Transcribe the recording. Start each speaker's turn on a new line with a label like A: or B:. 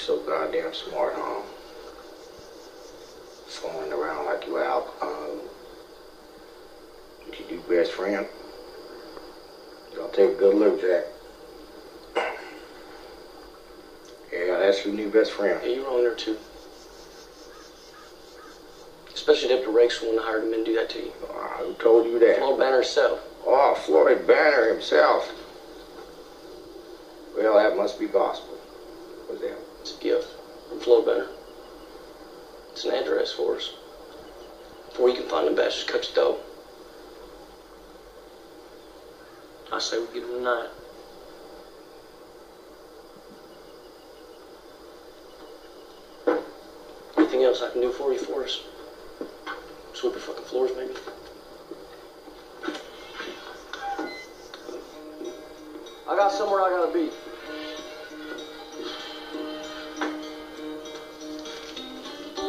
A: so goddamn smart, huh? Fooling around like you Al um, you do best friend. Gotta take a good look, Jack. Yeah, that's your new best friend.
B: Yeah, you're wrong there too. Especially Deputy Rakes when I hired him to do that to you.
A: Ah, who told you that?
B: Floyd Banner himself.
A: Oh, Floyd Banner himself. Well, that must be gospel.
B: It's a gift from Floyd Banner. It's an address for us. Before you can find them bastards, cut your dough. I say we get them tonight. Anything else I can do for you, Forrest? Sweep your fucking floors, maybe? I got somewhere I gotta be.